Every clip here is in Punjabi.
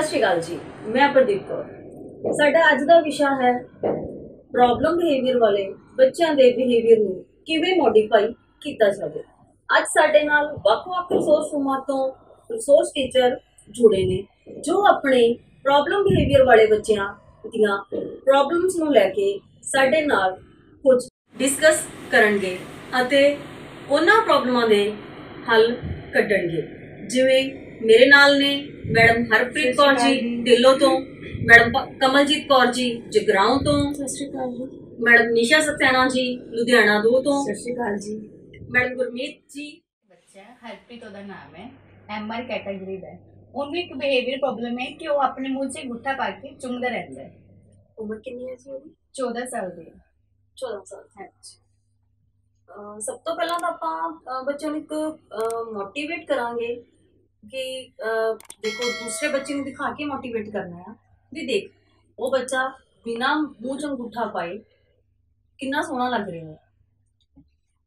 ਸਤਿ ਸ਼੍ਰੀ ਅਕਾਲ ਜੀ, ਮੈਂ ਪ੍ਰਦੀਪ ਕੌਰ। ਸਾਡਾ ਅੱਜ ਦਾ ਵਿਸ਼ਾ ਹੈ ਪ੍ਰੋਬਲਮ ਬਿਹੇਵੀਅਰ ਵਾਲੇ ਬੱਚਿਆਂ ਦੇ ਬਿਹੇਵੀਅਰ ਨੂੰ ਕਿਵੇਂ ਮੋਡੀਫਾਈ ਕੀਤਾ ਜਾਵੇ। ਅੱਜ ਸਾਡੇ ਨਾਲ ਵੱਖ-ਵੱਖ ਰਿਸੋਰਸ ਰੂਮਾਂ ਤੋਂ ਰਿਸੋਰਸ ਟੀਚਰ ਜੁੜੇ ਨੇ, ਜੋ ਆਪਣੇ ਪ੍ਰੋਬਲਮ ਬਿਹੇਵੀਅਰ ਵਾਲੇ ਬੱਚਿਆਂ ਦੀਆਂ ਪ੍ਰੋਬਲਮਸ ਨੂੰ ਲੈ ਕੇ ਸਾਡੇ ਨਾਲ ਕੁਝ ਡਿਸਕਸ ਕਰਨਗੇ ਅਤੇ ਉਹਨਾਂ ਪ੍ਰੋਬਲਮਾਂ ਦੇ ਹੱਲ ਕੱਢਣਗੇ। ਜਿਵੇਂ ਮੇਰੇ ਨਾਲ ਨੇ ਮੈਡਮ ਹਰਪ੍ਰੀਤ ਕੌਰ ਜੀ ਢਿੱਲੋਂ ਤੋਂ ਮੈਡਮ ਕਮਲਜੀਤ ਕੌਰ ਜੀ ਜਗਰਾਉਂ ਤੋਂ ਸਤਿ ਸ਼੍ਰੀ ਅਕਾਲ ਜੀ। ਮੈਡਮ ਨਿਸ਼ਾ ਸਕਸੈਨਾ ਜੀ ਲੁਧਿਆਣਾ ਦੋ ਤੋਂ। ਸਤਿ ਸ਼੍ਰੀ ਅਕਾਲ ਜੀ। ਮੈਡਮ ਗੁਰਮੀਤ ਜੀ। ਬੱਚਾ ਹਰਪ੍ਰੀਤ ਉਹਦਾ ਨਾਮ ਹੈ ਐਮਆਰ ਕੈਟਾਗਰੀ ਦਾ ਉਹਨੂੰ ਇੱਕ ਬਿਹੇਵੀਅਰ ਪ੍ਰੋਬਲਮ ਹੈ ਕਿ ਉਹ ਆਪਣੇ ਮੂੰਹ 'ਚ ਗੁੱਠਾ ਪਾ ਕੇ ਚੁੰਗਦਾ ਰਹਿੰਦਾ ਹੈ। ਉਮਰ ਕਿੰਨੀ ਹੈ ਜੀ ਉਹਦੀ? 14 ਸਾਲ ਦੀ ਹੈ। 14 ਸਾਲ ਹੈ ਸਭ ਤੋਂ ਪਹਿਲਾਂ ਤਾਂ ਆਪਾਂ ਬੱਚਿਆਂ ਨੂੰ ਇੱਕ ਮੋਟੀਵੇਟ ਕਰਾਂਗੇ ਕਿ ਦੇਖੋ ਦੂਸਰੇ ਬੱਚੇ ਨੂੰ ਦਿਖਾ ਕੇ ਮੋਟੀਵੇਟ ਕਰਨਾ ਆ। ਵੀ ਦੇਖ, ਉਹ ਬੱਚਾ ਬਿਨਾ ਮੂੰਹ ਚ ਅੰਗੂਠਾ ਪਾਏ ਕਿੰਨਾ ਸੋਹਣਾ ਲੱਗ ਰਿਹਾ ਹੈ।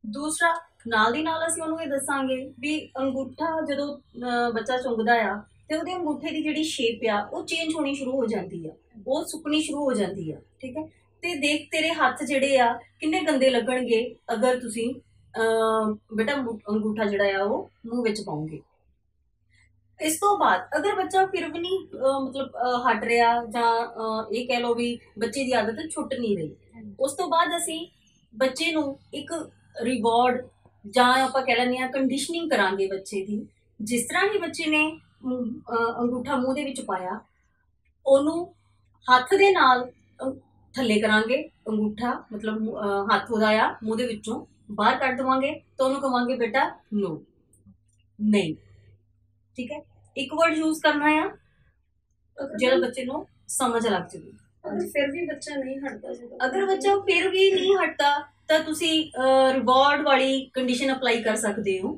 ਦੂਸਰਾ, ਨਾਲ ਦੀ ਨਾਲ ਅਸੀਂ ਉਹਨੂੰ ਇਹ ਦੱਸਾਂਗੇ ਵੀ ਅੰਗੂਠਾ ਜਦੋਂ ਬੱਚਾ ਚੁੰਗਦਾ ਆ ਤੇ ਉਹਦੇ ਅੰਗੂਠੇ ਦੀ ਜਿਹੜੀ ਸ਼ੇਪ ਆ, ਉਹ ਚੇਂਜ ਹੋਣੀ ਸ਼ੁਰੂ ਹੋ ਜਾਂਦੀ ਆ। ਉਹ ਸੁੱਕਣੀ ਸ਼ੁਰੂ ਹੋ ਜਾਂਦੀ ਆ, ਠੀਕ ਹੈ? ਤੇ ਦੇਖ, ਤੇਰੇ ਹੱਥ ਜਿਹੜੇ ਆ, ਕਿੰਨੇ ਗੰਦੇ ਲੱਗਣਗੇ ਅਗਰ ਤੁਸੀਂ ਬੇਟਾ ਅੰਗੂ- ਅੰਗੂਠਾ ਜਿਹੜਾ ਆ, ਉਹ ਮੂੰਹ ਵਿੱਚ ਪਾਉਂਗੇ। ਇਸ ਤੋਂ ਬਾਅਦ ਅਗਰ ਬੱਚਾ ਫਿਰ ਵੀ ਨਹੀਂ ਮਤਲਬ ਹਟ ਰਿਹਾ ਜਾਂ ਇਹ ਕਹਿ ਲਓ ਵੀ ਬੱਚੇ ਦੀ ਆਦਤ ਛੁੱਟ ਨਹੀਂ ਰਹੀ ਉਸ ਤੋਂ ਬਾਅਦ ਅਸੀਂ ਬੱਚੇ ਨੂੰ ਇੱਕ ਰਿਵਾਰਡ ਜਾਂ ਆਪਾਂ ਕਹਿ ਲੈਂਦੇ ਆ ਕੰਡੀਸ਼ਨਿੰਗ ਕਰਾਂਗੇ ਬੱਚੇ ਦੀ ਜਿਸ ਤਰ੍ਹਾਂ ਹੀ ਬੱਚੇ ਨੇ ਅੰਗੂਠਾ ਮੂੰਹ ਦੇ ਵਿੱਚ ਪਾਇਆ ਉਹਨੂੰ ਹੱਥ ਦੇ ਨਾਲ ਥੱਲੇ ਕਰਾਂਗੇ ਅੰਗੂਠਾ ਮਤਲਬ ਹੱਥ ਉਹਦਾ ਆ ਮੂੰਹ ਦੇ ਵਿੱਚੋਂ ਬਾਹਰ ਕੱਢ ਦਵਾਂਗੇ ਤਾਂ ਉਹਨੂੰ ਕਵਾਂਗੇ ਬੇਟਾ ਨੋ ਨਹੀਂ ਠੀਕ ਹੈ? ਇੱਕ ਵਰਡ ਯੂਜ਼ ਕਰਨਾ ਆ ਜਿਹੜਾ ਬੱਚੇ ਨੂੰ ਸਮਝ ਲੱਗ ਜਾਵੇ। ਅਗਰ ਫਿਰ ਵੀ ਬੱਚਾ ਨਹੀਂ ਹਟਦਾ ਜਦੋਂ ਅਗਰ ਬੱਚਾ ਫਿਰ ਵੀ ਨਹੀਂ ਹਟਦਾ ਤਾਂ ਤੁਸੀਂ ਰਿਵਾਰਡ ਵਾਲੀ ਕੰਡੀਸ਼ਨ ਅਪਲਾਈ ਕਰ ਸਕਦੇ ਹੋ।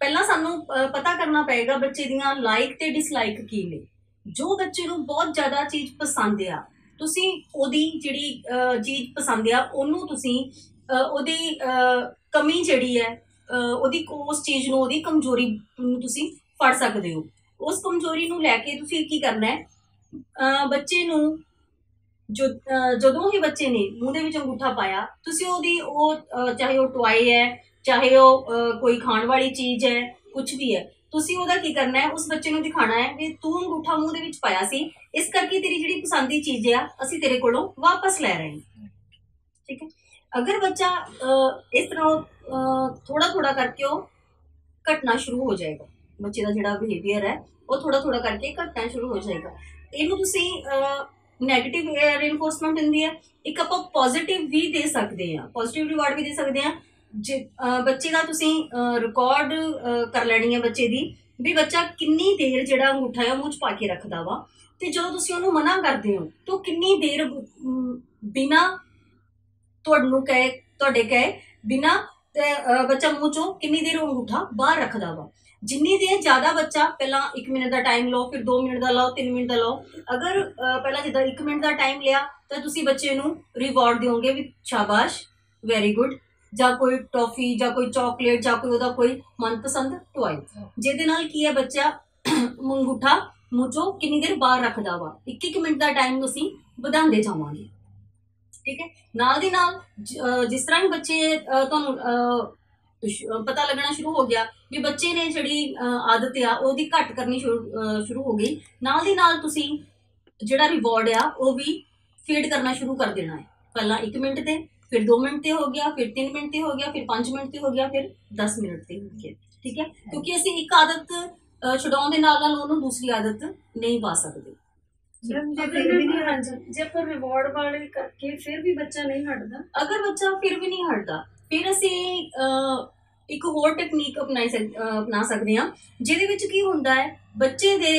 ਪਹਿਲਾਂ ਸਾਨੂੰ ਪਤਾ ਕਰਨਾ ਪਏਗਾ ਬੱਚੇ ਦੀਆਂ ਲਾਈਕ ਤੇ ਡਿਸਲਾਈਕ ਕੀ ਨੇ। ਜੋ ਬੱਚੇ ਨੂੰ ਬਹੁਤ ਜ਼ਿਆਦਾ ਚੀਜ਼ ਪਸੰਦ ਆ ਤੁਸੀਂ ਉਹਦੀ ਜਿਹੜੀ ਚੀਜ਼ ਪਸੰਦ ਆ ਉਹਨੂੰ ਤੁਸੀਂ ਉਹਦੀ ਕਮੀ ਜਿਹੜੀ ਹੈ ਉਹਦੀ ਉਸ ਚੀਜ਼ ਨੂੰ ਉਹਦੀ ਕਮਜ਼ੋਰੀ ਨੂੰ ਤੁਸੀਂ ਫੜ ਸਕਦੇ ਹੋ। ਉਸ ਕਮਜ਼ੋਰੀ ਨੂੰ ਲੈ ਕੇ ਤੁਸੀਂ ਕੀ ਕਰਨਾ ਹੈ? ਅਹ, ਬੱਚੇ ਨੂੰ ਜੋ ਅਹ ਜਦੋਂ ਹੀ ਬੱਚੇ ਨੇ ਮੂੰਹ ਦੇ ਵਿੱਚ ਅੰਗੂਠਾ ਪਾਇਆ ਤੁਸੀਂ ਉਹਦੀ ਉਹ ਚਾਹੇ ਉਹ ਟੁਆਏ ਹੈ ਚਾਹੇ ਉਹ ਕੋਈ ਖਾਣ ਵਾਲੀ ਚੀਜ਼ ਹੈ ਕੁਝ ਵੀ ਹੈ ਤੁਸੀਂ ਉਹਦਾ ਕੀ ਕਰਨਾ ਹੈ? ਉਸ ਬੱਚੇ ਨੂੰ ਦਿਖਾਣਾ ਹੈ ਵੀ ਤੂੰ ਅੰਗੂਠਾ ਮੂੰਹ ਦੇ ਵਿੱਚ ਪਾਇਆ ਸੀ ਇਸ ਕਰਕੇ ਤੇਰੀ ਜਿਹੜੀ ਪਸੰਦੀ ਚੀਜ਼ ਆ ਅਸੀਂ ਤੇਰੇ ਕੋਲੋਂ ਵਾਪਸ ਲੈ ਰਹੇ ਹਾਂ। ਠੀਕ ਹੈ? ਅਗਰ ਬੱਚਾ ਅਹ, ਇਸ ਤਰ੍ਹਾਂ ਥੋੜਾ ਥੋੜਾ ਕਰਕੇ ਉਹ ਘਟਨਾ ਸ਼ੁਰੂ ਹੋ ਜਾਏਗਾ। ਬੱਚੇ ਦਾ ਜਿਹੜਾ ਬਿਹੇਵੀਅਰ ਹੈ ਉਹ ਥੋੜਾ ਥੋੜਾ ਕਰਕੇ ਘਟਣਾ ਸ਼ੁਰੂ ਹੋ ਜਾਏਗਾ। ਇਹਨੂੰ ਤੁਸੀਂ ਨੈਗੇਟਿਵ ਰੀਇਨਫੋਰਸਮੈਂਟ ਹੁੰਦੀ ਹੈ। ਇੱਕ ਆਪਾਂ ਪੋਜ਼ਿਟਿਵ ਵੀ ਦੇ ਸਕਦੇ ਹਾਂ ਪੋਜ਼ਿਟਿਵ ਰਿਵਾਰਡ ਵੀ ਦੇ ਸਕਦੇ ਹਾਂ। ਜੇ ਬੱਚੇ ਦਾ ਤੁਸੀਂ ਰਿਕਾਰਡ ਕਰ ਲੈਣੀ ਹੈ ਬੱਚੇ ਦੀ ਵੀ ਬੱਚਾ ਕਿੰਨੀ ਦੇਰ ਜਿਹੜਾ ਅੰਗੂਠਾ ਹੈ ਮੂੰਹ 'ਚ ਪਾ ਕੇ ਰੱਖਦਾ ਵਾ। ਤੇ ਜਦੋਂ ਤੁਸੀਂ ਉਹਨੂੰ ਮਨਾ ਕਰਦੇ ਹੋ ਤਾਂ ਉਹ ਕਿੰਨੀ ਦੇਰ ਅਮ, ਬਿਨਾਂ ਤੁਹਾਨੂੰ ਕਹੇ ਤੁਹਾਡੇ ਕਹੇ ਬਿਨਾਂ ਅਹ, ਬੱਚਾ ਮੂੰਹ 'ਚੋਂ ਕਿੰਨੀ ਦੇਰ ਉਹ ਅੰਗੂਠਾ ਬਾਹਰ ਰੱਖਦਾ ਵਾ। ਜਿੰਨੀ ਦੇਰ ਜ਼ਿਆਦਾ ਬੱਚਾ, ਪਹਿਲਾਂ 1 ਮਿੰਟ ਦਾ ਟਾਈਮ ਲਓ, ਫਿਰ 2 ਮਿੰਟ ਦਾ ਲਓ 3 ਮਿੰਟ ਦਾ ਲਓ, ਅਗਰ ਪਹਿਲਾਂ ਜਿੱਦਾਂ 1 ਮਿੰਟ ਦਾ ਟਾਈਮ ਲਿਆ, ਤਾਂ ਤੁਸੀਂ ਬੱਚੇ ਨੂੰ ਰਿਵਾਰਡ ਦਿਓਗੇ ਵੀ ਸ਼ਾਬਾਸ਼ ਵੈਰੀ ਗੁੱਡ ਜਾਂ ਕੋਈ ਟੌਫੀ ਜਾਂ ਕੋਈ ਚਾਕਲੇਟ ਜਾਂ ਕੋਈ ਉਹਦਾ ਕੋਈ ਮਨਪਸੰਦ ਟੁਆਏ ਜਿਹਦੇ ਨਾਲ ਕੀ ਹੈ ਬੱਚਾ, ਮੰਗੂਠਾ ਮੁਝੋ ਕਿੰਨੀ ਦੇਰ ਬਾਹਰ ਰੱਖਦਾ ਵਾ? 1-1 ਮਿੰਟ ਦਾ ਟਾਈਮ ਅਸੀਂ ਵਧਾਉਂਦੇ ਜਾਵਾਂਗੇ। ਠੀਕ ਹੈ? ਨਾਲ ਦੀ ਨਾਲ ਜਿਸ ਤਰ੍ਹਾਂ ਹੀ ਬੱਚੇ ਤੁਹਾਨੂੰ ਪਤਾ ਲੱਗਣਾ ਸ਼ੁਰੂ ਹੋ ਗਿਆ ਵੀ ਬੱਚੇ ਨੇ ਜਿਹੜੀ ਆਦਤ ਆ ਉਹਦੀ ਘੱਟ ਕਰਨੀ ਸ਼ੁਰੂ ਹੋ ਗਈ। ਨਾਲ ਦੀ ਨਾਲ ਤੁਸੀਂ ਜਿਹੜਾ ਰਿਵਾਰਡ ਆ ਉਹ ਵੀ ਫੀਡ ਕਰਨਾ ਸ਼ੁਰੂ ਕਰ ਦੇਣਾ ਹੈ। ਪਹਿਲਾਂ 1 ਮਿੰਟ ਤੇ ਫਿਰ 2 ਮਿੰਟ ਤੇ ਹੋ ਗਿਆ ਫਿਰ 3 ਮਿੰਟ ਤੇ ਹੋ ਗਿਆ ਫਿਰ 5 ਮਿੰਟ ਤੇ ਹੋ ਗਿਆ ਫਿਰ 10 ਮਿੰਟ ਤੇ ਹੋ ਗਿਆ। ਠੀਕ ਹੈ? ਕਿਉਂਕਿ ਅਸੀਂ ਇੱਕ ਆਦਤ ਛੁਡਾਉਣ ਦੇ ਨਾਲ ਨਾਲ ਉਹਨੂੰ ਦੂਸਰੀ ਆਦਤ ਨਹੀਂ ਪਾ ਸਕਦੇ। ਜੇ ਫਿਰ ਵੀ ਨਹੀਂ ਹਾਂਜੀ। ਜੇ ਆਪਾਂ ਰਿਵਾਰਡ ਵਾਲੇ ਕਰਕੇ ਫਿਰ ਵੀ ਬੱਚਾ ਨਹੀਂ ਹਟਦਾ। ਅਗਰ ਬੱਚਾ ਫਿਰ ਵੀ ਨਹੀਂ ਹਟਦਾ ਫਿਰ ਅਸੀਂ ਇੱਕ ਹੋਰ ਟੈਕਨੀਕ ਅਪਣਾਈ ਅਪਣਾ ਸਕਦੇ ਹਾਂ ਜਿਹਦੇ ਵਿੱਚ ਕੀ ਹੁੰਦਾ ਹੈ ਬੱਚੇ ਦੇ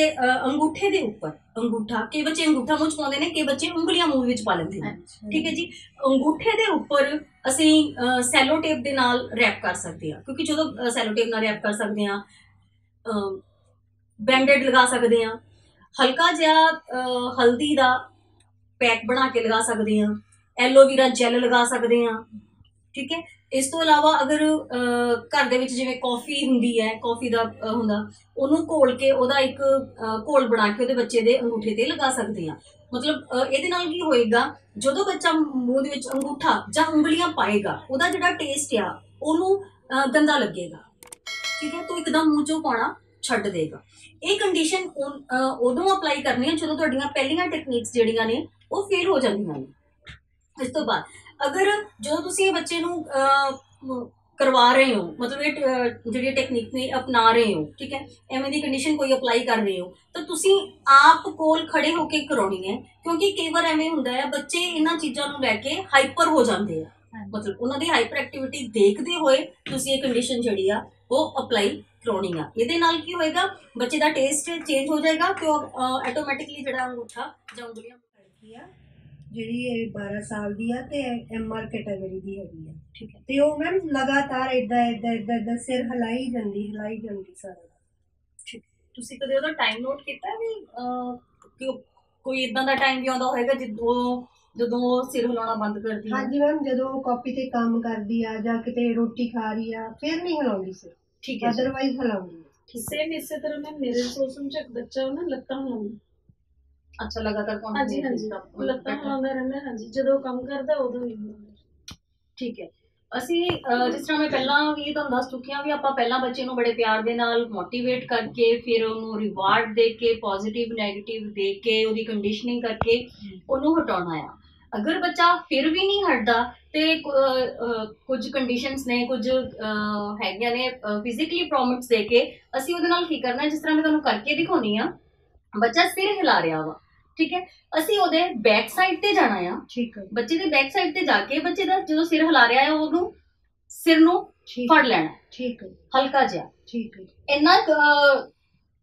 ਅੰਗੂਠੇ ਦੇ ਉੱਪਰ ਅੰਗੂਠਾ ਕਈ ਬੱਚੇ ਅੰਗੂਠਾ ਮੂੰਹ ਚ ਪਾਉਂਦੇ ਨੇ ਕਈ ਬੱਚੇ ਉਂਗਲੀਆਂ ਮੂੰਹ ਵਿੱਚ ਪਾ ਲੈਂਦੇ ਨੇ। ਠੀਕ ਹੈ ਜੀ? ਅੰਗੂਠੇ ਦੇ ਉੱਪਰ ਅਸੀਂ ਸੈਲੋ ਟੇਪ ਦੇ ਨਾਲ ਰੈਪ ਕਰ ਸਕਦੇ ਹਾਂ ਕਿਉਂਕਿ ਜਦੋਂ ਸੈਲੋ ਟੇਪ ਨਾਲ ਰੈਪ ਕਰ ਸਕਦੇ ਹਾਂ ਬੈਂਡੇਡ ਲਗਾ ਸਕਦੇ ਹਾਂ ਹਲਕਾ ਜਿਹਾ ਹਲਦੀ ਦਾ ਪੈਕ ਬਣਾ ਕੇ ਲਗਾ ਸਕਦੇ ਹਾਂ ਐਲੋਵੀਰਾ ਜੈਲ ਲਗਾ ਸਕਦੇ ਹਾਂ ਠੀਕ ਹੈ? ਇਸ ਤੋਂ ਇਲਾਵਾ ਅਗਰ ਘਰ ਦੇ ਵਿੱਚ ਜਿਵੇਂ ਕਾਫੀ ਹੁੰਦੀ ਹੈ ਕਾਫੀ ਦਾ ਹੁੰਦਾ, ਉਹਨੂੰ ਘੋਲ ਕੇ ਉਹਦਾ ਇੱਕ ਘੋਲ ਬਣਾ ਕੇ ਉਹਦੇ ਬੱਚੇ ਦੇ ਅੰਗੂਠੇ ਤੇ ਲਗਾ ਸਕਦੇ ਆ ਮਤਲਬ ਇਹਦੇ ਨਾਲ ਕੀ ਹੋਏਗਾ, ਜਦੋਂ ਬੱਚਾ ਮੂੰਹ ਦੇ ਵਿੱਚ ਅੰਗੂਠਾ ਜਾਂ ਉਂਗਲੀਆਂ ਪਾਏਗਾ, ਉਹਦਾ ਜਿਹੜਾ ਟੇਸਟ ਆ, ਉਹਨੂੰ ਗੰਦਾ ਲੱਗੇਗਾ। ਠੀਕ ਹੈ? ਤਾਂ ਇੱਕਦਮ ਮੂੰਹ ਚੋਂ ਪਾਉਣਾ ਛੱਡ ਦੇਗਾ। ਇਹ ਕੰਡੀਸ਼ਨ ਉਦੋਂ ਅਪਲਾਈ ਕਰਨੀ ਹੈ ਜਦੋਂ ਤੁਹਾਡੀਆਂ ਪਹਿਲੀਆਂ ਟੈਕਨੀਕਸ ਜਿਹੜੀਆਂ ਨੇ, ਉਹ ਫੇਲ ਹੋ ਜਾਂਦੀਆਂ ਨੇ। ਇਸ ਤੋਂ ਬਾਅਦ ਅਗਰ ਜਦੋਂ ਤੁਸੀਂ ਇਹ ਬੱਚੇ ਨੂੰ ਕਰਵਾ ਰਹੇ ਹੋ ਮਤਲਬ ਇਹ ਜਿਹੜੀ ਟੈਕਨੀਕ ਨੇ ਅਪਣਾ ਰਹੇ ਹੋ ਠੀਕ ਹੈ ਐਵੇਂ ਦੀ ਕੰਡੀਸ਼ਨ ਕੋਈ ਅਪਲਾਈ ਕਰ ਰਹੇ ਹੋ ਤਾਂ ਤੁਸੀਂ ਆਪ ਕੋਲ ਖੜੇ ਹੋ ਕੇ ਕਰਾਉਣੀ ਹੈ ਕਿਉਂਕਿ ਕਈ ਵਾਰ ਐਵੇਂ ਹੁੰਦਾ ਹੈ ਬੱਚੇ ਇਹਨਾਂ ਚੀਜ਼ਾਂ ਨੂੰ ਲੈ ਕੇ ਹਾਈਪਰ ਹੋ ਜਾਂਦੇ ਆ। ਮਤਲਬ ਉਹਨਾਂ ਦੀ ਹਾਈਪਰ ਐਕਟੀਵਿਟੀ ਦੇਖਦੇ ਹੋਏ ਤੁਸੀਂ ਇਹ ਕੰਡੀਸ਼ਨ ਜਿਹੜੀ ਆ ਉਹ ਅਪਲਾਈ ਕਰਾਉਣੀ ਆ। ਇਹਦੇ ਨਾਲ ਕੀ ਹੋਏਗਾ ਬੱਚੇ ਦਾ ਟੇਸਟ ਚੇਂਜ ਹੋ ਜਾਏਗਾ ਤੇ ਉਹ ਆਟੋਮੈਟਿਕਲੀ ਜਿਹੜਾ ਅੰਗੂਠਾ ਜਾਂ ਉਂਗਲੀਆਂ ਆ। ਜਿਹੜੀ ਇਹ 12 ਸਾਲ ਦੀ ਆ ਤੇ ਐਮਆਰ ਕੈਟਾਗਰੀ ਦੀ ਹੈਗੀ ਆ। ਠੀਕ ਹੈ। ਤੇ ਉਹ ਮੈਮ ਲਗਾਤਾਰ ਇਦਾਂ ਇਦਾਂ ਇਦਾਂ ਇਦਾਂ ਸਿਰ ਹਿਲਾਈ ਜਾਂਦੀ ਹਿਲਾਈ ਜਾਂਦੀ ਸਾਰਾ ਤੁਸੀਂ ਕਦੇ ਉਹਦਾ ਟਾਈਮ ਨੋਟ ਕੀਤਾ ਵੀ ਕਿ ਕੋਈ ਇਦਾਂ ਦਾ ਟਾਈਮ ਵੀ ਆਉਂਦਾ ਹੋਏਗਾ ਜਦੋਂ ਜਦੋਂ ਉਹ ਸਿਰ ਹਿਲਾਉਣਾ ਬੰਦ ਕਰਦੀ ਹੈ ਹਾਂਜੀ ਮੈਮ ਜਦੋਂ ਉਹ ਕਾਪੀ ਤੇ ਕੰਮ ਕਰਦੀ ਆ ਜਾਂ ਕਿਤੇ ਰੋਟੀ ਖਾ ਰਹੀ ਆ ਫਿਰ ਨਹੀਂ ਹਿਲਾਉਂਦੀ ਸਿਰ। ਠੀਕ ਹੈ। ਅਦਰਵਾਈਜ਼ ਹਿਲਾਉਂਦੀ ਸੇਮ ਇਸੇ ਤਰ੍ਹਾਂ ਮੈਂ ਮੇਰੇ ਸੋਸਮ ਚ ਇੱਕ ਬੱਚਾ ਉਹ ਨਾ ਲੱਤਾਂ ਹਿਲਾਉਂਦਾ ਅੱਛਾ ਲਗਾਤਾਰ ਹਾਂਜੀ ਹਾਂਜੀ। ਲੱਤਾਂ ਹਿਲਾਉਂਦਾ ਰਹਿੰਦਾ ਹਾਂਜੀ। ਜਦੋਂ ਕੰਮ ਕਰਦਾ ਉਦੋਂ ਹਿਲਾਉਂਦਾ ਠੀਕ ਹੈ। ਅਸੀਂ ਅਹ, ਜਿਸ ਤਰ੍ਹਾਂ ਮੈਂ ਪਹਿਲਾਂ ਵੀ ਤੁਹਾਨੂੰ ਦੱਸ ਚੁੱਕੀ ਹਾਂ ਵੀ ਆਪਾਂ ਪਹਿਲਾਂ ਬੱਚੇ ਨੂੰ ਬੜੇ ਪਿਆਰ ਦੇ ਨਾਲ ਮੋਟੀਵੇਟ ਕਰਕੇ ਫਿਰ ਉਹਨੂੰ ਰਿਵਾਰਡ ਦੇ ਕੇ ਪੋਜ਼ਿਟਿਵ 네ਗੇਟਿਵ ਦੇ ਕੇ ਉਹਦੀ ਕੰਡੀਸ਼ਨਿੰਗ ਕਰਕੇ ਉਹਨੂੰ ਹਟਾਉਣਾ ਆ। ਅਗਰ ਬੱਚਾ ਫਿਰ ਵੀ ਨਹੀਂ ਹਟਦਾ ਤੇ ਕੁ- ਅਹ, ਕੁਝ ਕੰਡੀਸ਼ਨਸ ਨੇ ਕੁਝ ਅਹ, ਹੈਗੀਆਂ ਨੇ ਫਿਜ਼ੀਕਲੀ ਪ੍ਰੋਬਲਮਸ ਦੇ ਕੇ ਅਸੀਂ ਉਹਦੇ ਨਾਲ ਕੀ ਕਰਨਾ ਹੈ, ਜਿਸ ਤਰ੍ਹਾਂ ਮੈਂ ਤੁਹਾਨੂੰ ਕਰਕੇ ਦਿਖਾਉਣੀ ਆ ਬੱਚਾ ਸਿਰ ਹਿਲਾ ਰਿਹਾ ਵਾ। ਠੀਕ ਹੈ? ਅਸੀਂ ਉਹਦੇ ਬੈਕ ਸਾਈਡ ਤੇ ਜਾਣਾ ਆ। ਠੀਕ ਹੈ। ਬੱਚੇ ਦੇ ਬੈਕ ਸਾਈਡ ਤੇ ਜਾ ਕੇ ਬੱਚੇ ਦਾ ਜਦੋਂ ਸਿਰ ਹਿਲਾ ਰਿਹਾ ਹੈ ਉਹਨੂੰ ਸਿਰ ਨੂੰ ਫੜ ਲੈਣਾ। ਠੀਕ ਹੈ। ਹਲਕਾ ਜਿਹਾ। ਠੀਕ ਹੈ। ਇੰਨਾ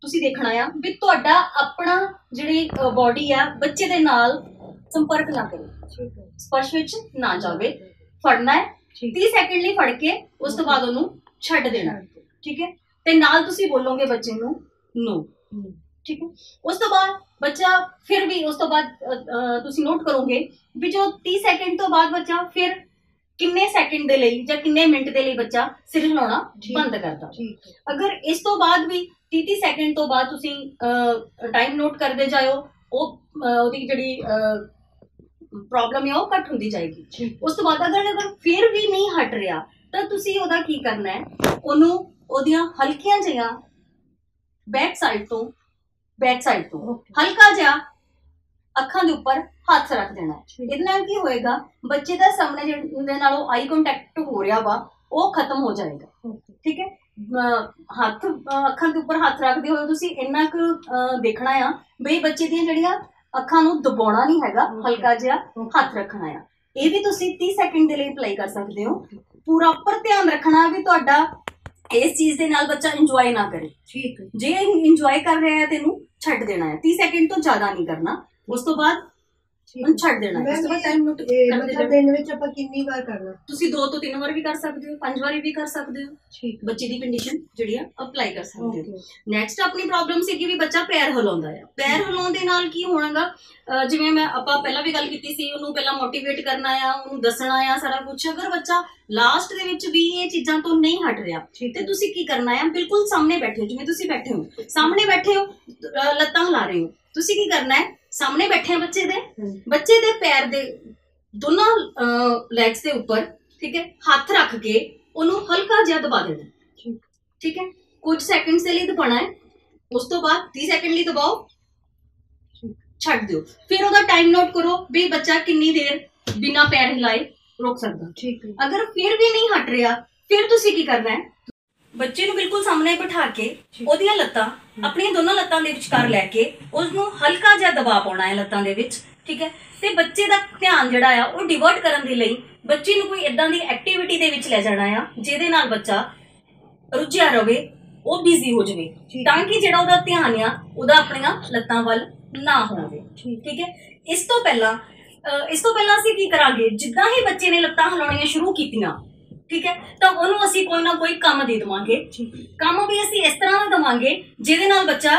ਤੁਸੀਂ ਦੇਖਣਾ ਆ ਵੀ ਤੁਹਾਡਾ ਆਪਣਾ ਜਿਹੜੀ ਬਾਡੀ ਆ ਬੱਚੇ ਦੇ ਨਾਲ ਸੰਪਰਕ ਨਾ ਕਰੇ। ਠੀਕ ਹੈ। ਸਪਰਸ਼ ਵਿੱਚ ਨਾ ਜਾਵੇ। ਫੜਨਾ ਹੈ। ਠੀਕ 30 ਸੈਕਿੰਡ ਲਈ ਫੜ ਕੇ ਉਸ ਤੋਂ ਬਾਅਦ ਉਹਨੂੰ ਛੱਡ ਦੇਣਾ। ਠੀਕ ਹੈ? ਤੇ ਨਾਲ ਤੁਸੀਂ ਬੋਲੋਗੇ ਬੱਚੇ ਨੂੰ ਨੋ ਠੀਕ ਹੈ? ਉਸ ਤੋਂ ਬਾਅਦ ਬੱਚਾ ਫਿਰ ਵੀ ਉਸ ਤੋਂ ਬਾਅਦ ਤੁਸੀਂ ਨੋਟ ਕਰੋਗੇ ਵੀ ਜੋ 30 ਸੈਕਿੰਡ ਤੋਂ ਬਾਅਦ ਬੱਚਾ ਫਿਰ ਕਿੰਨੇ ਸੈਕਿੰਡ ਦੇ ਲਈ ਜਾਂ ਕਿੰਨੇ ਮਿੰਟ ਦੇ ਲਈ ਬੱਚਾ ਸਿਰ ਹਿਲਾਉਣਾ। ਬੰਦ ਕਰਦਾ? ਅਗਰ ਇਸ ਤੋਂ ਬਾਅਦ ਵੀ 30 ਸੈਕਿੰਡ ਤੋਂ ਬਾਅਦ ਤੁਸੀਂ ਟਾਈਮ ਨੋਟ ਕਰਦੇ ਜਾਇਓ ਉਹ ਉਹਦੀ ਜਿਹੜੀ ਪ੍ਰੋਬਲਮ ਹੈ ਉਹ ਘੱਟ ਹੁੰਦੀ ਜਾਏਗੀ। ਉਸ ਤੋਂ ਬਾਅਦ ਅਗਰ ਅਗਰ ਫਿਰ ਵੀ ਨਹੀਂ ਹਟ ਰਿਹਾ ਤਾਂ ਤੁਸੀਂ ਉਹਦਾ ਕੀ ਕਰਨਾ ਹੈ? ਉਹਨੂੰ ਉਹਦੀਆਂ ਹਲਕੀਆਂ ਜਿਹੀਆਂ ਬੈਕ ਸਾਈਡ ਤੋਂ ਬੈਕ ਸਾਈਡ ਤੋਂ ਹਲਕਾ ਜਿਹਾ ਅੱਖਾਂ ਦੇ ਉੱਪਰ ਹੱਥ ਰੱਖ ਦੇਣਾ। ਇਹਦੇ ਨਾਲ ਕੀ ਹੋਏਗਾ? ਬੱਚੇ ਦਾ ਸਾਹਮਣੇ ਜਿਹਦੇ ਨਾਲੋਂ ਆਈ ਕੰਟੈਕਟ ਹੋ ਰਿਹਾ ਵਾ ਉਹ ਖਤਮ ਹੋ ਜਾਏਗਾ। ਠੀਕ ਹੈ? ਹੱਥ ਅੱਖਾਂ ਦੇ ਉੱਪਰ ਹੱਥ ਰੱਖਦੇ ਹੋਏ ਤੁਸੀਂ ਇੰਨਾ ਕੁ ਦੇਖਣਾ ਆ ਬਈ ਬੱਚੇ ਦੀਆਂ ਜਿਹੜੀਆਂ ਅੱਖਾਂ ਨੂੰ ਦਬਾਉਣਾ ਨਹੀਂ ਹੈਗਾ. ਹਲਕਾ ਜਿਹਾ ਹੱਥ ਰੱਖਣਾ ਆ। ਇਹ ਵੀ ਤੁਸੀਂ 30 ਸੈਕਿੰਡ ਦੇ ਲਈ ਅਪਲਾਈ ਕਰ ਸਕਦੇ ਹੋ। ਪੂਰਾ ਉੱਪਰ ਧਿਆਨ ਰੱਖਣਾ ਵੀ ਤੁਹਾਡਾ ਇਸ ਚੀਜ਼ ਦੇ ਨਾਲ ਬੱਚਾ ਇੰਜੋਏ ਨਾ ਕਰੇ। ਠੀਕ ਜੇ ਇੰਜੋਏ ਕਰ ਰਿਹਾ ਹੈ ਤੈਨੂੰ ਛੱਡ ਦੇਣਾ ਹੈ। 30 ਸੈਕਿੰਡ ਤੋਂ ਜ਼ਿਆਦਾ ਨਹੀਂ ਕਰਨਾ। ਉਸ ਤੋਂ ਬਾਅਦ ਉਹਨੂੰ ਛੱਡ ਦੇਣਾ। ਹੈ ਉਸ ਤੋਂ ਬਾਅਦ ਟਾਈਮ ਨੋਟ ਕਰਦੇ ਮਤਲਬ। ਦਿਨ ਵਿੱਚ ਆਪਾਂ ਕਿੰਨੀ ਵਾਰ ਕਰਨਾ? ਤੁਸੀਂ ਦੋ ਤੋਂ ਤਿੰਨ ਵਾਰ ਵੀ ਕਰ ਸਕਦੇ ਹੋ ਪੰਜ ਵਾਰੀ ਵੀ ਕਰ ਸਕਦੇ ਹੋ। ਠੀਕ ਬੱਚੇ ਦੀ ਕੰਡੀਸ਼ਨ ਜਿਹੜੀ ਆ ਅਪਲਾਈ ਕਰ ਸਕਦੇ ਹੋ। ਨੈਕਸਟ ਆਪਣੀ ਪ੍ਰੋਬਲਮ ਸੀ ਕਿ ਵੀ ਬੱਚਾ ਪੈਰ ਹਿਲਾਉਂਦਾ ਆ। ਪੈਰ ਹਿਲਾਉਣ ਦੇ ਨਾਲ ਕੀ ਹੋਣਾਗਾ? ਅਹ ਜਿਵੇਂ ਮੈਂ ਆਪਾਂ ਪਹਿਲਾਂ ਵੀ ਗੱਲ ਕੀਤੀ ਸੀ ਉਹਨੂੰ ਪਹਿਲਾਂ ਮੋਟੀਵੇਟ ਕਰਨਾ ਆ ਉਹਨੂੰ ਦੱਸਣਾ ਆ ਸਾਰਾ ਕੁਝ ਅਗਰ ਬੱਚਾ ਲਾਸਟ ਦੇ ਵਿੱਚ ਵੀ ਇਹ ਚੀਜ਼ਾਂ ਤੋਂ ਨਹੀਂ ਹਟ ਰਿਹਾ ਠੀਕ ਤੇ ਤੁਸੀਂ ਕੀ ਕਰਨਾ ਆ? ਬਿਲਕੁਲ ਸਾਹਮਣੇ ਬੈਠੇ ਹੋ ਜਿਵੇਂ ਤੁਸੀਂ ਬੈਠੇ ਹੋ। ਸਾਹਮਣੇ ਬੈਠੇ ਹੋ ਅਹ ਲੱਤਾਂ ਹਿਲਾ ਰਹੇ ਹੋ। ਤੁਸੀਂ ਕੀ ਕਰਨਾ ਹੈ? ਸਾਹਮਣੇ ਬੈਠੇ ਆ ਬੱਚੇ ਦੇ। ਬੱਚੇ ਦੇ ਪੈਰ ਦੇ ਦੋਨਾਂ ਲੈਗਸ ਦੇ ਉੱਪਰ ਠੀਕ ਹੈ ਹੱਥ ਰੱਖ ਕੇ ਉਹਨੂੰ ਹਲਕਾ ਜਿਹਾ ਦਬਾ ਦੇਣਾ। ਠੀਕ। ਹੈ? ਕੁਝ ਸੈਕਿੰਡਸ ਦੇ ਲਈ ਦਬਾਉਣਾ ਹੈ। ਉਸ ਤੋਂ ਬਾਅਦ 30 ਸੈਕਿੰਡ ਲਈ ਦਬਾਓ। ਛੱਡ ਦਿਓ। ਫਿਰ ਉਹਦਾ ਟਾਈਮ ਨੋਟ ਕਰੋ ਵੀ ਬੱਚਾ ਕਿੰਨੀ ਦੇਰ ਬਿਨਾ ਪੈਰ ਹਿਲਾਏ ਰੁਕ ਸਕਦਾ। ਠੀਕ ਹੈ। ਅਗਰ ਫਿਰ ਵੀ ਨਹੀਂ ਹਟ ਰਿਹਾ ਫਿਰ ਤੁਸੀਂ ਕੀ ਕਰਨਾ ਹੈ? ਬੱਚੇ ਨੂੰ ਬਿਲਕੁਲ ਸਾਹਮਣੇ ਬਿਠਾ ਕੇ। ਉਹਦੀਆਂ ਲੱਤਾਂ ਆਪਣੀਆਂ ਦੋਨੋਂ ਲੱਤਾਂ ਦੇ ਵਿਚਕਾਰ ਲੈ ਕੇ ਉਸ ਨੂੰ ਹਲਕਾ ਜਿਹਾ ਦਬਾਅ ਪਾਉਣਾ ਹੈ ਲੱਤਾਂ ਦੇ ਵਿੱਚ ਠੀਕ ਹੈ? ਤੇ ਬੱਚੇ ਦਾ ਧਿਆਨ ਜਿਹੜਾ ਆ ਉਹ ਡਿਵਰਟ ਕਰਨ ਦੇ ਲਈ ਬੱਚੇ ਨੂੰ ਕੋਈ ਇਦਾਂ ਦੀ ਐਕਟੀਵਿਟੀ ਦੇ ਵਿੱਚ ਲੈ ਜਾਣਾ ਆ ਜਿਹਦੇ ਨਾਲ ਬੱਚਾ ਰੁੱਝਿਆ ਰਵੇ ਉਹ ਬਿਜ਼ੀ ਹੋ ਜਾਵੇ। ਤਾਂ ਕਿ ਜਿਹੜਾ ਉਹਦਾ ਧਿਆਨ ਆ ਉਹਦਾ ਆਪਣੀਆਂ ਲੱਤਾਂ ਵੱਲ ਨਾ ਹੋਵੇ। ਠੀਕ। ਹੈ? ਇਸ ਤੋਂ ਪਹਿਲਾਂ ਇਸ ਤੋਂ ਪਹਿਲਾਂ ਅਸੀਂ ਕੀ ਕਰਾਂਗੇ? ਜਿੱਦਾਂ ਹੀ ਬੱਚੇ ਨੇ ਲੱਤਾਂ ਹਿਲਾਉਣੀਆਂ ਸ਼ੁਰੂ ਕੀਤੀਆਂ ਠੀਕ ਹੈ? ਤਾਂ ਉਹਨੂੰ ਅਸੀਂ ਕੋਈ ਨਾ ਕੋਈ ਕੰਮ ਦੇ ਦੇਵਾਂਗੇ। ਕੰਮ ਵੀ ਅਸੀਂ ਇਸ ਤਰ੍ਹਾਂ ਦਾ ਦੇਵਾਂਗੇ ਜਿਹਦੇ ਨਾਲ ਬੱਚਾ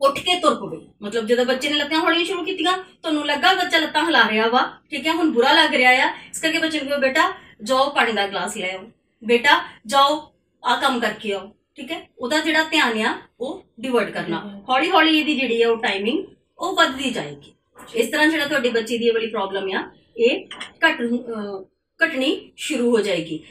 ਉੱਠ ਕੇ ਤੁਰ ਪਵੇ। ਮਤਲਬ ਜਦੋਂ ਬੱਚੇ ਨੇ ਲੱਤਾਂ ਹੌਲੀਆਂ ਸ਼ੁਰੂ ਕੀਤੀਆਂ ਤੁਹਾਨੂੰ ਲੱਗਾ ਬੱਚਾ ਲੱਤਾਂ ਹਿਲਾ ਰਿਹਾ ਵਾ ਠੀਕ ਹੈ? ਹੁਣ ਬੁਰਾ ਲੱਗ ਰਿਹਾ ਆ। ਇਸ ਕਰਕੇ ਬੱਚੇ ਨੂੰ ਕਹੋ ਬੇਟਾ ਜਾਓ ਪਾਣੀ ਦਾ ਗਲਾਸ ਲੈ ਆਓ। ਬੇਟਾ ਜਾਓ ਆ ਕੰਮ ਕਰਕੇ ਆਓ। ਠੀਕ ਹੈ? ਉਹਦਾ ਜਿਹੜਾ ਧਿਆਨ ਆ ਉਹ ਡਿਵਰਟ ਕਰਨਾ। ਹੌਲੀ ਹੌਲੀ ਇਹਦੀ ਜਿਹੜੀ ਆ ਉਹ ਟਾਈਮਿੰਗ ਉਹ ਵੱਧਦੀ ਜਾਏਗੀ। ਇਸ ਤਰ੍ਹਾਂ ਜਿਹੜਾ ਤੁਹਾਡੀ ਬੱਚੀ ਦੀ ਇਹ ਵਾਲੀ ਪ੍ਰੋਬਲਮ ਆ ਇਹ ਘਟ ਘਟਣੀ ਸ਼ੁਰੂ ਹੋ ਜਾਏਗੀ।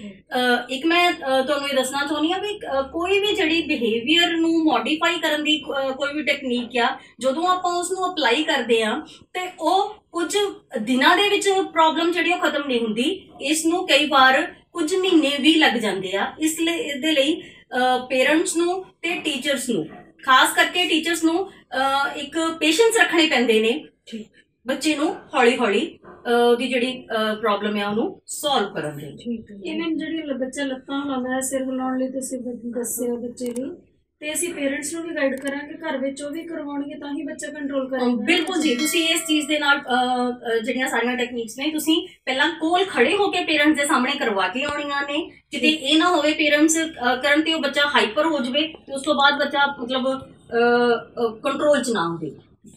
ਇੱਕ ਮੈਂ ਤੁਹਾਨੂੰ ਇਹ ਦੱਸਣਾ ਚਾਹੁੰਦੀ ਆ ਵੀ ਕੋਈ ਵੀ ਜਿਹੜੀ ਬਿਹੇਵੀਅਰ ਨੂੰ ਮੋਡੀਫਾਈ ਕਰਨ ਦੀ ਕੋਈ ਵੀ ਟੈਕਨੀਕ ਆ ਜਦੋਂ ਆਪਾਂ ਉਸ ਨੂੰ ਅਪਲਾਈ ਕਰਦੇ ਆ ਤੇ ਉਹ ਕੁਝ ਦਿਨਾਂ ਦੇ ਵਿੱਚ ਪ੍ਰੋਬਲਮ ਜਿਹੜੀ ਉਹ ਖਤਮ ਨਹੀਂ ਹੁੰਦੀ। ਇਸ ਨੂੰ ਕਈ ਵਾਰ ਕੁਝ ਮਹੀਨੇ ਵੀ ਲੱਗ ਜਾਂਦੇ ਆ। ਇਸ ਲਈ ਇਹਦੇ ਲਈ ਪੇਰੈਂਟਸ ਨੂੰ ਤੇ ਟੀਚਰਸ ਨੂੰ ਖਾਸ ਕਰਕੇ ਟੀਚਰਸ ਨੂੰ ਇੱਕ ਪੇਸ਼ੈਂਸ ਰੱਖਣੇ ਪੈਂਦੇ ਨੇ। ਬੱਚੇ ਨੂੰ ਹੌਲੀ ਹੌਲੀ ਉਹਦੀ ਜਿਹੜੀ ਪ੍ਰੋਬਲਮ ਆ ਉਹਨੂੰ ਸੋਲਵ ਕਰਨ ਠੀਕ ਹੈ ਇਵਨ ਜਿਹੜੀ ਬੱਚਾ ਲੱਤਾਂ ਹਿਲਾਉਂਦਾ ਹੈ ਸਿਰ ਹਿਲਾਉਣ ਲਈ ਤੁਸੀਂ ਦੱਸਿਆ ਬੱਚੇ ਲਈ ਤੇ ਅਸੀਂ ਪੇਰੈਂਟਸ ਨੂੰ ਵੀ ਗਾਈਡ ਕਰਾਂਗੇ ਘਰ ਵਿੱਚ ਉਹ ਵੀ ਕਰਵਾਉਣਗੇ ਤਾਂ ਹੀ ਬੱਚਾ ਕੰਟਰੋਲ ਕਰੇਗਾ। ਬਿਲਕੁਲ ਜੀ। ਤੁਸੀਂ ਇਸ ਚੀਜ਼ ਦੇ ਨਾਲ ਜਿਹੜੀਆਂ ਸਾਰੀਆਂ ਟੈਕਨੀਕਸ ਨੇ ਤੁਸੀਂ ਪਹਿਲਾਂ ਕੋਲ ਖੜੇ ਹੋ ਕੇ ਪੇਰੈਂਟਸ ਦੇ ਸਾਹਮਣੇ ਕਰਵਾ ਕੇ ਆਉਣੀਆਂ ਨੇ। ਕਿਤੇ ਇਹ ਨਾ ਹੋਵੇ ਪੇਰੈਂਟਸ ਕਰਨ ਤੇ ਉਹ ਬੱਚਾ ਹਾਈਪਰ ਹੋ ਜਾਵੇ ਤੇ ਉਸ ਤੋਂ ਬਾਅਦ ਬੱਚਾ ਮਤਲਬ ਕੰਟਰੋਲ ਚ ਨਾ ਹੋਵੇ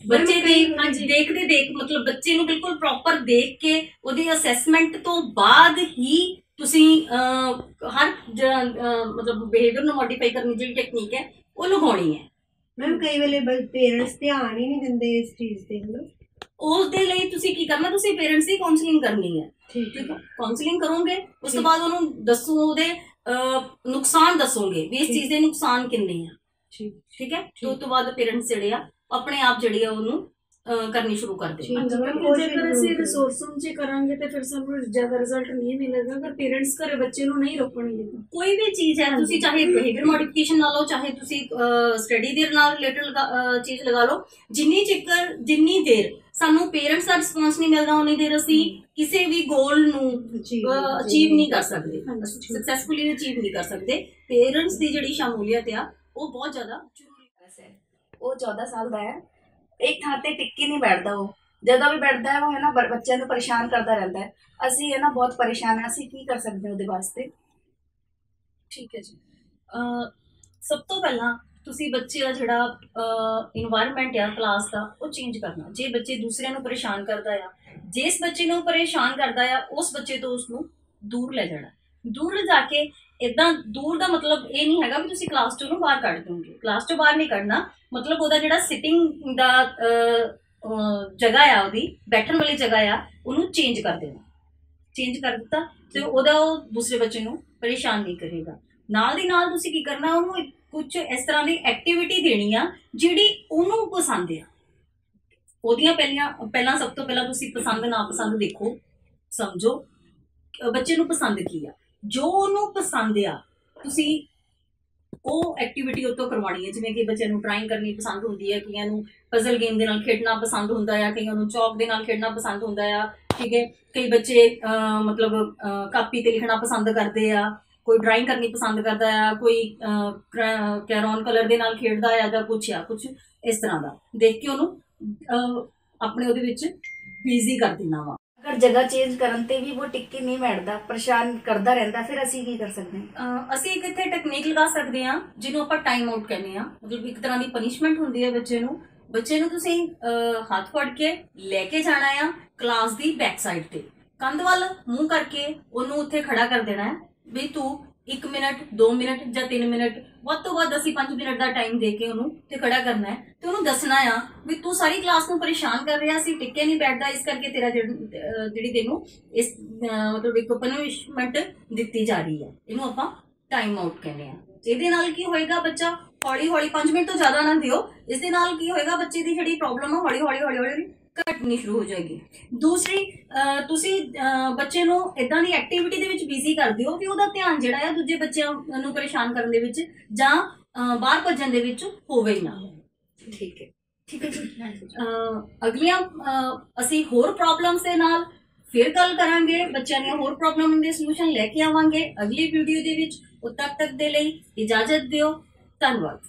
ਬੱਚੇ ਦੀ। ਦੇਖਦੇ ਦੇਖ ਮਤਲਬ ਬੱਚੇ ਨੂੰ ਬਿਲਕੁਲ ਪ੍ਰੋਪਰ ਦੇਖ ਕੇ ਉਹਦੀ ਅਸੈਸਮੈਂਟ ਤੋਂ ਬਾਅਦ ਹੀ ਤੁਸੀਂ ਹਰ ਮਤਲਬ ਬਿਹੇਵੀਅਰ ਨੂੰ ਮੋਡੀਫਾਈ ਕਰਨ ਦੀ ਜਿਹੜੀ ਟੈਕਨੀਕ ਹੈ ਉਹ ਲਗਾਉਣੀ ਹੈ। ਮੈਮ ਕਈ ਵੇਲੇ ਪੇਰੈਂਟਸ ਧਿਆਨ ਹੀ ਨਹੀਂ ਦਿੰਦੇ ਇਸ ਚੀਜ਼ ਤੇ ਹਨਾ ਉਸ ਦੇ ਲਈ ਤੁਸੀਂ ਕੀ ਕਰਨਾ ਤੁਸੀਂ ਪੇਰੈਂਟਸ ਦੀ ਕਾਉਂਸਲਿੰਗ ਕਰਨੀ ਹੈ। ਠੀਕ ਹੈ। ਕਾਉਂਸਲਿੰਗ ਕਰੋਗੇ ਉਸ ਤੋਂ। ਬਾਅਦ ਉਹਨੂੰ ਦੱਸੋ ਉਹਦੇ ਨੁਕਸਾਨ ਦੱਸੋਗੇ ਵੀ ਇਸ। ਚੀਜ਼ ਦੇ ਨੁਕਸਾਨ ਕਿੰਨੇ ਆ। ਠੀਕ। ਠੀਕ ਹੈ? ਤੇ ਤੋਂ ਬਾਅਦ ਪੇਰੈਂਟਸ ਜਿਹੜੇ ਆ ਆਪਣੇ ਆਪ ਜਿਹੜੀ ਆ ਉਹਨੂੰ ਕਰਨੀ ਸ਼ੁਰੂ ਕਰ ਕੋਸ਼ਿਸ਼ ਜੇਕਰ ਅਸੀਂ। ਰਿਸੋਰਸ ਨੂੰ ਚ ਕਰਾਂਗੇ ਤੇ ਫਿਰ ਸਾਨੂੰ ਜ਼ਿਆਦਾ ਰਿਜ਼ਲਟ ਨਹੀਂ ਮਿਲੇਗਾ ਅਗਰ ਪੇਰੈਂਟਸ ਘਰੇ ਬੱਚੇ ਨੂੰ ਨਹੀਂ ਰੋਕਣਗੇ ਕੋਈ ਵੀ ਚੀਜ਼ ਹੈ। ਤੁਸੀਂ ਚਾਹੇ ਬਿਹੇਵੀਅਰ ਮੋਡੀਫਿਕੇਸ਼ਨ ਨਾਲ ਲਓ ਚਾਹੇ ਤੁਸੀਂ ਸਟੱਡੀ ਦੇ ਨਾਲ ਰਿਲੇਟਡ ਚੀਜ਼ ਲਗਾ ਲਓ ਜਿੰਨੀ ਚਿਕਰ ਜਿੰਨੀ ਦੇਰ ਸਾਨੂੰ ਪੇਰੈਂਟਸ ਦਾ ਰਿਸਪੌਂਸ ਨਹੀਂ ਮਿਲਦਾ ਉਨੀ ਦੇਰ ਅਸੀਂ ਕਿਸੇ ਵੀ ਗੋਲ ਨੂੰ ਅਚੀਵ ਨਹੀਂ ਕਰ ਸਕਦੇ। ਸਕਸੈਸਫੁਲੀ ਅਚੀਵ ਨਹੀਂ ਕਰ ਸਕਦੇ ਪੇਰੈਂਟਸ ਦੀ ਜਿਹੜੀ ਸ਼ਮੂਲੀਅਤ ਆ ਉਹ ਬਹੁਤ ਜ਼ਿਆਦਾ ਉਹ 14 ਸਾਲ ਦਾ ਹੈ। ਇੱਕ ਥਾਂ ਤੇ ਟਿੱਕੀ ਨਹੀਂ ਬੈਠਦਾ ਉਹ। ਜਦੋਂ ਵੀ ਬੈਠਦਾ ਹੈ, ਉਹ ਹੈ ਨਾ ਬੱਚਿਆਂ ਨੂੰ ਪਰੇਸ਼ਾਨ ਕਰਦਾ ਰਹਿੰਦਾ ਹੈ। ਅਸੀਂ ਹੈ ਨਾ, ਬਹੁਤ ਪਰੇਸ਼ਾਨ ਹਾਂ। ਅਸੀਂ ਕੀ ਕਰ ਸਕਦੇ ਹਾਂ ਉਹਦੇ ਵਾਸਤੇ? ਠੀਕ ਹੈ ਜੀ। ਸਭ ਤੋਂ ਪਹਿਲਾਂ ਤੁਸੀਂ ਬੱਚੇ ਦਾ ਜਿਹੜਾ ਇਨਵਾਇਰਨਮੈਂਟ ਆ ਕਲਾਸ ਦਾ, ਉਹ ਚੇਂਜ ਕਰਨਾ। ਜੇ ਬੱਚੇ ਦੂਸਰਿਆਂ ਨੂੰ ਪਰੇਸ਼ਾਨ ਕਰਦਾ ਆ ਜਿਸ ਬੱਚੇ ਨੂੰ ਪਰੇਸ਼ਾਨ ਕਰਦਾ ਆ, ਉਸ ਬੱਚੇ ਤੋਂ ਉਸ ਨੂੰ ਦੂਰ ਲੈ ਜਾਣਾ। ਦੂਰ ਲਿਜਾ ਕੇ ਇਦਾਂ ਦੂਰ ਦਾ ਮਤਲਬ ਇਹ ਨਹੀਂ ਹੈਗਾ ਵੀ ਤੁਸੀਂ ਕਲਾਸ ਤੋਂ ਨੂੰ ਬਾਹਰ ਕੱਢ ਦੋਗੇ ਕਲਾਸ ਤੋਂ ਬਾਹਰ ਨਹੀਂ ਕੱਢਣਾ, ਮਤਲਬ ਉਹਦਾ ਜਿਹੜਾ ਸਿਟਿੰਗ ਦਾ ਜਗ੍ਹਾ ਆ ਉਹਦੀ, ਬੈਠਣ ਵਾਲੀ ਜਗ੍ਹਾ ਆ, ਉਹਨੂੰ ਚੇਂਜ ਕਰ ਦੇਣਾ। ਚੇਂਜ ਕਰ ਦਿੱਤਾ ਤੇ ਉਹਦਾ ਉਹ ਦੂਸਰੇ ਬੱਚੇ ਨੂੰ ਪਰੇਸ਼ਾਨ ਨਹੀਂ ਕਰੇਗਾ। ਨਾਲ ਦੀ ਨਾਲ ਤੁਸੀਂ ਕੀ ਕਰਨਾ, ਉਹਨੂੰ ਕੁਝ ਇਸ ਤਰ੍ਹਾਂ ਦੀ ਐਕਟੀਵਿਟੀ ਦੇਣੀ ਆ, ਜਿਹੜੀ ਉਹਨੂੰ ਪਸੰਦ ਆ। ਉਹਦੀਆਂ ਪਹਿਲੀਆਂ, ਪਹਿਲਾਂ ਸਭ ਤੋਂ ਪਹਿਲਾਂ ਤੁਸੀਂ ਪਸੰਦ ਨਾ ਪਸੰਦ ਦੇਖੋ, ਸਮਝੋ ਬੱਚੇ ਨੂੰ ਪਸੰਦ ਕੀ ਆ। ਜੋ ਉਹਨੂੰ ਪਸੰਦ ਆ, ਤੁਸੀਂ ਉਹ ਐਕਟੀਵਿਟੀ ਉਹ ਕਰਵਾਉਣੀ ਹੈ, ਜਿਵੇਂ ਕਿ ਬੱਚਿਆਂ ਨੂੰ ਡਰਾਇੰਗ ਕਰਨੀ ਪਸੰਦ ਹੁੰਦੀ ਹੈ, ਕਈਆਂ ਨੂੰ ਪਜ਼ਲ ਗੇਮ ਦੇ ਨਾਲ ਖੇਡਣਾ ਪਸੰਦ ਹੁੰਦਾ ਆ, ਕਈਆਂ ਨੂੰ ਚੌਕ ਦੇ ਨਾਲ ਖੇਡਣਾ ਪਸੰਦ ਹੁੰਦਾ ਆ, ਠੀਕ ਹੈ? ਕਈ ਬੱਚੇ ਮਤਲਬ ਕਾਪੀ ਤੇ ਲਿਖਣਾ ਪਸੰਦ ਕਰਦੇ ਆ, ਕੋਈ ਡਰਾਇੰਗ ਕਰਨੀ ਪਸੰਦ ਕਰਦਾ ਆ, ਕੋਈ ਕੈਰੋਨ ਕਲਰ ਦੇ ਨਾਲ ਖੇਡਦਾ ਆ ਜਾਂ ਕੁਛ ਆ, ਕੁਛ ਇਸ ਤਰ੍ਹਾਂ ਦਾ। ਦੇਖ ਕੇ ਉਹਨੂੰ ਆਪਣੇ ਉਹਦੇ ਵਿੱਚ ਬਿਜ਼ੀ ਕਰ ਦੇਣਾ ਵਾ। ਅਗਰ ਜਗ੍ਹਾ ਚੇਂਜ ਕਰਨ ਤੇ ਵੀ ਉਹ ਟਿੱਕੀ ਨਹੀਂ ਬੈਠਦਾ ਪਰੇਸ਼ਾਨ ਕਰਦਾ ਰਹਿੰਦਾ ਫਿਰ ਅਸੀਂ ਕੀ ਕਰ ਸਕਦੇ ਹਾਂ? ਅਹ ਅਸੀਂ ਇੱਕ ਇੱਥੇ ਟੈਕਨੀਕ ਲਗਾ ਸਕਦੇ ਹਾਂ ਜਿਹਨੂੰ ਆਪਾਂ ਟਾਈਮ ਆਊਟ ਕਹਿੰਦੇ ਆ ਮਤਲਬ ਇੱਕ ਤਰ੍ਹਾਂ ਦੀ ਪਨਿਸ਼ਮੈਂਟ ਹੁੰਦੀ ਹੈ ਬੱਚੇ ਨੂੰ। ਬੱਚੇ ਨੂੰ ਤੁਸੀਂ ਅਹ, ਹੱਥ ਫੜ ਕੇ ਲੈ ਕੇ ਜਾਣਾ ਆ ਕਲਾਸ ਦੀ ਬੈਕ ਸਾਈਡ ਤੇ। ਕੰਧ ਵੱਲ ਮੂੰਹ ਕਰਕੇ ਉਹਨੂੰ ਉੱਥੇ ਖੜਾ ਕਰ ਦੇਣਾ ਹੈ ਵੀ ਤੂੰ 1 ਮਿੰਟ 2 ਮਿੰਟ ਜਾਂ 3 ਮਿੰਟ। ਵੱਧ ਤੋਂ ਵੱਧ ਅਸੀਂ 5 ਮਿੰਟ ਦਾ ਟਾਈਮ ਦੇ ਕੇ ਉਹਨੂੰ ਤੇ ਖੜਾ ਕਰਨਾ ਹੈ ਤੇ ਉਹਨੂੰ ਦੱਸਣਾ ਆ ਵੀ ਤੂੰ ਸਾਰੀ ਕਲਾਸ ਨੂੰ ਪਰੇਸ਼ਾਨ ਕਰ ਰਿਹਾ ਸੀ ਟਿੱਕੇ ਨਹੀਂ ਬੈਠਦਾ, ਇਸ ਕਰਕੇ ਤੇਰਾ ਜਿਹੜੀ ਤੈਨੂੰ ਇਸ ਮਤਲਬ ਇੱਕ ਪਨਿਸ਼ਮੈਂਟ ਦਿੱਤੀ ਜਾ ਰਹੀ ਹੈ। ਇਹਨੂੰ ਆਪਾਂ ਟਾਈਮ ਆਊਟ ਕਹਿੰਦੇ ਆ ਇਹਦੇ ਨਾਲ ਕੀ ਹੋਏਗਾ ਬੱਚਾ? ਹੌਲੀ ਹੌਲੀ 5 ਮਿੰਟ ਤੋਂ ਜ਼ਿਆਦਾ ਨਾ ਦਿਓ। ਇਸ ਦੇ ਨਾਲ ਕੀ ਹੋਏਗਾ ਬੱਚੇ ਦੀ ਜਿਹੜੀ ਪ੍ਰੋਬਲਮ ਆ ਹੌਲੀ ਹੌਲੀ ਹੌਲੀ ਹੌਲੀ ਘਟਣੀ ਸ਼ੁਰੂ ਹੋ ਜਾਏਗੀ। ਦੂਸਰੀ ਤੁਸੀਂ ਬੱਚੇ ਨੂੰ ਇਦਾਂ ਦੀ ਐਕਟੀਵਿਟੀ ਦੇ ਵਿੱਚ ਬਿਜ਼ੀ ਕਰ ਦਿਓ ਕਿ ਉਹਦਾ ਧਿਆਨ ਜਿਹੜਾ ਆ ਦੂਜੇ ਬੱਚਿਆਂ ਨੂੰ ਪਰੇਸ਼ਾਨ ਕਰਨ ਦੇ ਵਿੱਚ ਜਾਂ ਬਾਹਰ ਭੱਜਣ ਦੇ ਵਿੱਚ ਹੋਵੇ ਹੀ ਨਾ। ਠੀਕ ਹੈ। ਠੀਕ ਹੈ ਜੀ ਅਗਲੀਆਂ ਅਸੀਂ ਹੋਰ ਪ੍ਰੋਬਲਮਸ ਦੇ ਨਾਲ ਫਿਰ ਗੱਲ ਕਰਾਂਗੇ। ਬੱਚਿਆਂ ਦੀਆਂ ਹੋਰ ਪ੍ਰੋਬਲਮ ਦੇ ਸੋਲੂਸ਼ਨ ਲੈ ਕੇ ਆਵਾਂਗੇ ਅਗਲੀ ਵੀਡੀਓ ਦੇ ਵਿੱਚ। ਉਦ ਤੱਕ ਤੱਕ ਦੇ ਲਈ ਇਜਾਜ਼ਤ ਦਿਓ। ਧੰਨਵਾਦ।